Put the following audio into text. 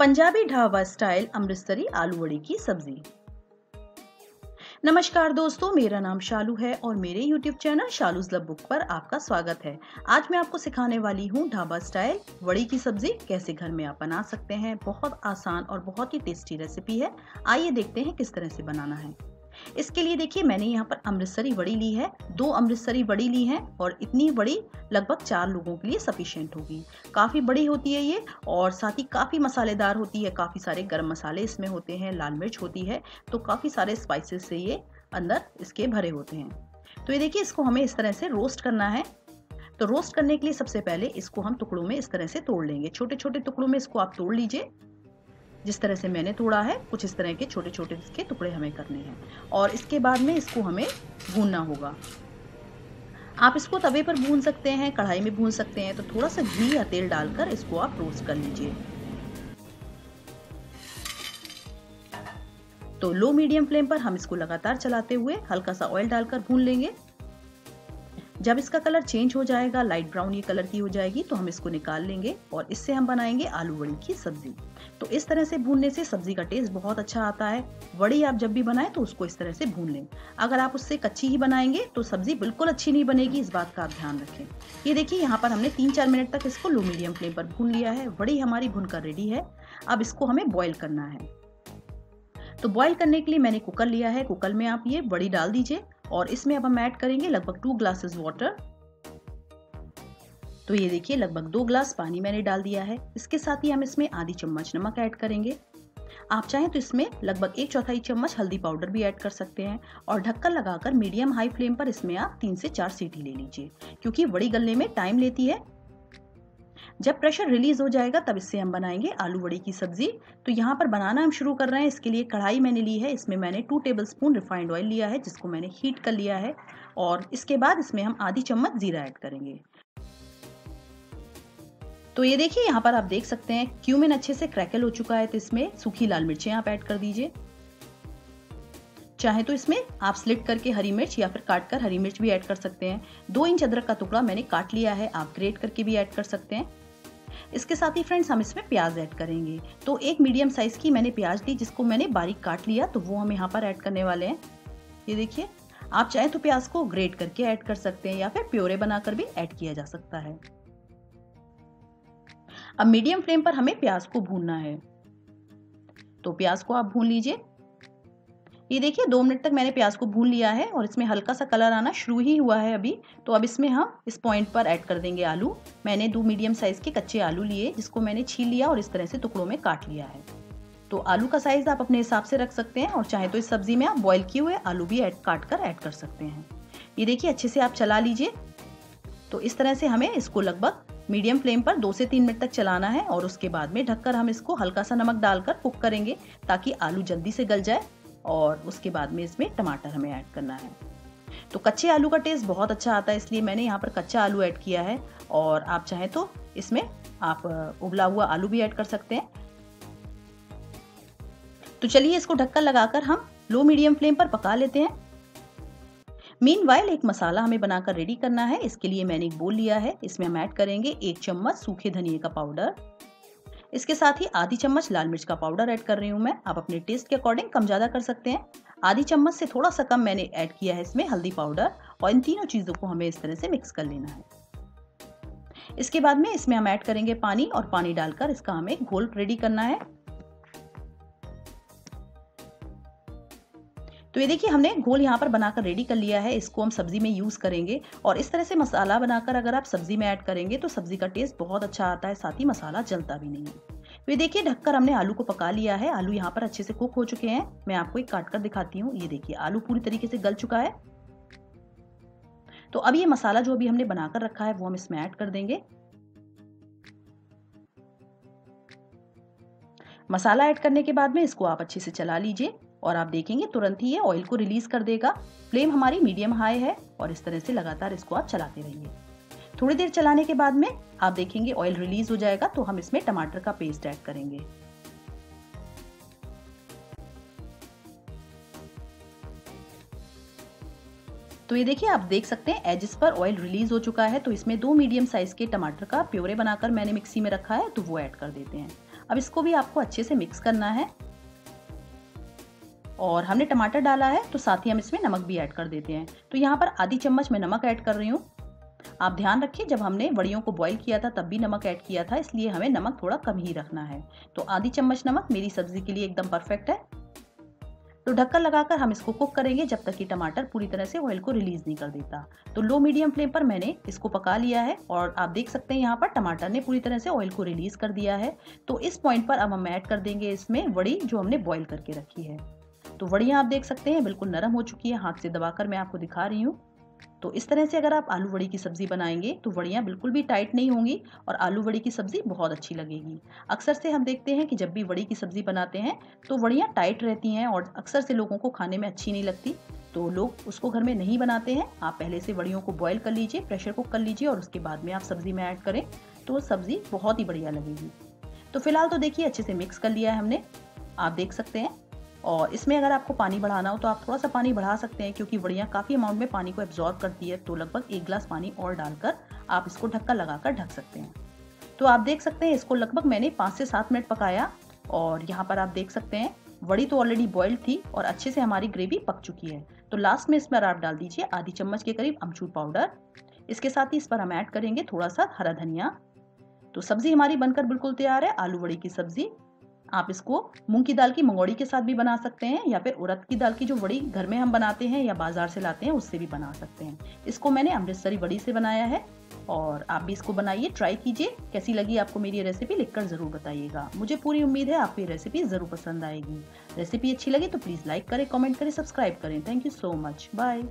Punjabi dhaba style Amritsari आलू वड़ी की सब्ज़ी। नमस्कार दोस्तों, मेरा नाम शालू है और मेरे YouTube चैनल शालू लब बुक पर आपका स्वागत है। आज मैं आपको सिखाने वाली हूँ ढाबा स्टाइल वड़ी की सब्ज़ी, कैसे घर में आप बना सकते हैं। बहुत आसान और बहुत ही टेस्टी रेसिपी है। आइए देखते हैं किस तरह से बनाना है। इसके लिए देखिए, मैंने यहाँ पर अमृतसरी बड़ी ली है। दो अमृतसरी बड़ी ली है और इतनी बड़ी लगभग चार लोगों के लिए सफिशियंट होगी। काफ़ी बड़ी होती है ये और साथ ही काफ़ी मसालेदार होती है। काफ़ी सारे गर्म मसाले इसमें होते हैं, लाल मिर्च होती है तो काफ़ी सारे स्पाइसेस से ये अंदर इसके भरे होते हैं। तो ये देखिए, इसको हमें इस तरह से रोस्ट करना है। तो रोस्ट करने के लिए सबसे पहले इसको हम टुकड़ों में इस तरह से तोड़ लेंगे। छोटे छोटे टुकड़ों में इसको आप तोड़ लीजिए। जिस तरह से मैंने तोड़ा है, कुछ इस तरह के छोटे छोटे इसके टुकड़े हमें करने हैं। और इसके बाद में इसको हमें भूनना होगा। आप इसको तवे पर भून सकते हैं, कढ़ाई में भून सकते हैं तो थोड़ा सा घी या तेल डालकर इसको आप रोस्ट कर लीजिए। तो लो मीडियम फ्लेम पर हम इसको लगातार चलाते हुए हल्का सा ऑयल डालकर भून लेंगे। जब इसका कलर चेंज हो जाएगा, लाइट ब्राउन ये कलर की हो जाएगी तो हम इसको निकाल लेंगे और इससे हम बनाएँगे आलू वड़ी की सब्ज़ी। तो इस तरह से भूनने से सब्ज़ी का टेस्ट बहुत अच्छा आता है। वड़ी आप जब भी बनाएँ तो उसको इस तरह से भून लें। अगर आप उससे कच्ची ही बनाएँगे तो सब्ज़ी बिल्कुल अच्छी नहीं बनेगी, इस बात का आप ध्यान रखें। ये देखिए, यहाँ पर हमने तीन चार मिनट तक इसको लो मीडियम फ्लेम पर भून लिया है। वड़ी हमारी भूनकर रेडी है। अब इसको हमें बॉयल करना है। तो बॉईल करने के लिए मैंने कुकर लिया है। कुकर में आप ये बड़ी डाल दीजिए। और इसमें अब हम ऐड करेंगे लगभग टू ग्लासेस वाटर तो ये देखिए, लगभग दो ग्लास पानी मैंने डाल दिया है। इसके साथ ही हम इसमें आधी चम्मच नमक ऐड करेंगे। आप चाहें तो इसमें लगभग एक चौथाई चम्मच हल्दी पाउडर भी ऐड कर सकते हैं और ढक्कन लगाकर मीडियम हाई फ्लेम पर इसमें आप तीन से चार सीटी ले लीजिए, क्योंकि बड़ी गलने में टाइम लेती है। जब प्रेशर रिलीज़ हो जाएगा, तब इससे हम बनाएँगे आलू वड़ी की सब्ज़ी। तो यहाँ पर बनाना हम शुरू कर रहे हैं। इसके लिए कढ़ाई मैंने ली है। इसमें मैंने two tablespoon refined oil लिया है, जिसको मैंने हीट कर लिया है। और इसके बाद इसमें हम आधी चम्मच जीरा ऐड करेंगे। तो ये देखिए, यहाँ पर आप देख सकते हैं क्यूमिन अच्छे से क्रैकल हो चुका है तो इसमें सूखी लाल मिर्चें आप ऐड कर दीजिए। चाहे तो इसमें आप स्लिट करके हरी मिर्च या फिर काट कर हरी मिर्च भी ऐड कर सकते हैं। दो इंच अदरक का टुकड़ा मैंने काट लिया है, आप ग्रेट करके भी ऐड कर सकते हैं। इसके साथ ही फ्रेंड्स हम इसमें प्याज ऐड करेंगे। तो एक मीडियम साइज़ की मैंने प्याज ली, जिसको मैंने बारीक काट लिया तो वो हम यहाँ पर ऐड करने वाले हैं। ये देखिए, आप चाहे तो प्याज को ग्रेट करके ऐड कर सकते हैं, या फिर प्योरे बनाकर भी ऐड किया जा सकता है। अब मीडियम फ्लेम पर हमें प्याज को भूनना है। तो प्याज को आप भून लीजिए। ये देखिए, दो मिनट तक मैंने प्याज को भून लिया है और इसमें हल्का सा कलर आना शुरू ही हुआ है अभी। तो अब इसमें हम इस पॉइंट पर ऐड कर देंगे आलू। मैंने दो मीडियम साइज़ के कच्चे आलू लिए, जिसको मैंने छील लिया और इस तरह से टुकड़ों में काट लिया है। तो आलू का साइज़ आप अपने हिसाब से रख सकते हैं और चाहे तो इस सब्ज़ी में आप बॉयल किए हुए आलू भी ऐड, काट कर ऐड कर सकते हैं। ये देखिए, अच्छे से आप चला लीजिए। तो इस तरह से हमें इसको लगभग मीडियम फ्लेम पर दो से तीन मिनट तक चलाना है और उसके बाद में ढककर हम इसको हल्का सा नमक डालकर कुक करेंगे ताकि आलू जल्दी से गल जाए। और उसके बाद में इसमें टमाटर हमें ऐड करना है। तो कच्चे आलू का टेस्ट बहुत अच्छा आता है, इसलिए मैंने यहाँ पर कच्चा आलू ऐड किया है। और आप चाहें तो इसमें आप उबला हुआ आलू भी ऐड कर सकते हैं। तो चलिए इसको ढक्कन लगाकर हम लो मीडियम फ्लेम पर पका लेते हैं। मीन वाइल एक मसाला हमें बनाकर रेडी करना है। इसके लिए मैंने एक बोल लिया है। इसमें हम ऐड करेंगे एक चम्मच सूखे धनिए का पाउडर इसके साथ ही आधी चम्मच लाल मिर्च का पाउडर ऐड कर रही हूँ मैं। आप अपने टेस्ट के अकॉर्डिंग कम ज़्यादा कर सकते हैं। आधी चम्मच से थोड़ा सा कम मैंने ऐड किया है इसमें हल्दी पाउडर और इन तीनों चीज़ों को हमें इस तरह से मिक्स कर लेना है। इसके बाद में इसमें हम ऐड करेंगे पानी और पानी डालकर इसका हमें घोल रेडी करना है। तो ये देखिए, हमने घोल यहाँ पर बनाकर रेडी कर लिया है। इसको हम सब्ज़ी में यूज़ करेंगे और इस तरह से मसाला बनाकर अगर आप सब्ज़ी में ऐड करेंगे तो सब्ज़ी का टेस्ट बहुत अच्छा आता है, साथ ही मसाला जलता भी नहीं है। तो ये देखिए, ढककर हमने आलू को पका लिया है। आलू यहाँ पर अच्छे से कुक हो चुके हैं। मैं आपको एक काट कर दिखाती हूँ। ये देखिए, आलू पूरी तरीके से गल चुका है। तो अब ये मसाला जो अभी हमने बनाकर रखा है, वो हम इसमें ऐड कर देंगे। मसाला ऐड करने के बाद में इसको आप अच्छे से चला लीजिए। और आप देखेंगे तुरंत ही ये ऑयल को रिलीज़ कर देगा। फ्लेम हमारी मीडियम हाई है और इस तरह से लगातार इसको आप चलाते रहिए। थोड़ी देर चलाने के बाद में आप देखेंगे ऑयल रिलीज़ हो जाएगा तो हम इसमें टमाटर का पेस्ट ऐड करेंगे। तो ये देखिए, आप देख सकते हैं एजिस पर ऑयल रिलीज़ हो चुका है तो इसमें दो मीडियम साइज़ के टमाटर का प्योरे बनाकर मैंने मिक्सी में रखा है तो वो ऐड कर देते हैं। अब इसको भी आपको अच्छे से मिक्स करना है। और हमने टमाटर डाला है तो साथ ही हम इसमें नमक भी ऐड कर देते हैं। तो यहाँ पर आधी चम्मच मैं नमक ऐड कर रही हूँ। आप ध्यान रखिए जब हमने वड़ियों को बॉईल किया था, तब भी नमक ऐड किया था, इसलिए हमें नमक थोड़ा कम ही रखना है। तो आधी चम्मच नमक मेरी सब्ज़ी के लिए एकदम परफेक्ट है। तो ढक्कन लगाकर हम इसको कुक करेंगे, जब तक कि टमाटर पूरी तरह से ऑयल को रिलीज़ नहीं कर देता। तो लो मीडियम फ्लेम पर मैंने इसको पका लिया है और आप देख सकते हैं यहाँ पर टमाटर ने पूरी तरह से ऑयल को रिलीज़ कर दिया है। तो इस पॉइंट पर अब हम ऐड कर देंगे इसमें वड़ी जो हमने बॉईल करके रखी है। तो वड़ियाँ आप देख सकते हैं, बिल्कुल नरम हो चुकी है, हाथ से दबाकर मैं आपको दिखा रही हूँ। तो इस तरह से अगर आप आलू वड़ी की सब्ज़ी बनाएँगे तो वड़ियाँ बिल्कुल भी टाइट नहीं होंगी और आलू वड़ी की सब्ज़ी बहुत अच्छी लगेगी। अक्सर से हम देखते हैं कि जब भी वड़ी की सब्ज़ी बनाते हैं तो वड़ियाँ टाइट रहती हैं और अक्सर से लोगों को खाने में अच्छी नहीं लगती। तो लोग उसको घर में नहीं बनाते हैं। आप पहले से वड़ियों को बॉयल कर लीजिए प्रेशर कुक कर लीजिए और उसके बाद में आप सब्ज़ी में ऐड करें तो सब्ज़ी बहुत ही बढ़िया लगेगी। तो फ़िलहाल तो देखिए, अच्छे से मिक्स कर लिया है हमने। आप देख सकते हैं और इसमें अगर आपको पानी बढ़ाना हो तो आप थोड़ा सा पानी बढ़ा सकते हैं, क्योंकि वड़ियाँ काफ़ी अमाउंट में पानी को एब्जॉर्ब करती है तो लगभग एक गिलास पानी और डालकर आप इसको ढक्का लगाकर ढक सकते हैं। तो आप देख सकते हैं इसको लगभग मैंने पाँच से सात मिनट पकाया और यहाँ पर आप देख सकते हैं, वड़ी तो ऑलरेडी बॉइल्ड थी और अच्छे से हमारी ग्रेवी पक चुकी है। तो लास्ट में इस पर आप डाल दीजिए आधी चम्मच के करीब अमचूर पाउडर इसके साथ ही इस पर हम ऐड करेंगे थोड़ा सा हरा धनिया। तो सब्ज़ी हमारी बनकर बिल्कुल तैयार है, आलू वड़ी की सब्ज़ी। आप इसको मूंग की दाल की मंगोड़ी के साथ भी बना सकते हैं, या फिर उड़द की दाल की जो बड़ी घर में हम बनाते हैं या बाज़ार से लाते हैं, उससे भी बना सकते हैं। इसको मैंने अमृतसरी बड़ी से बनाया है, और आप भी इसको बनाइए, ट्राई कीजिए। कैसी लगी आपको मेरी रेसिपी लिखकर ज़रूर बताइएगा। मुझे पूरी उम्मीद है आपको ये रेसिपी ज़रूर पसंद आएगी। रेसिपी अच्छी लगी तो प्लीज़ लाइक करें कमेंट करें सब्सक्राइब करें। Thank you so much bye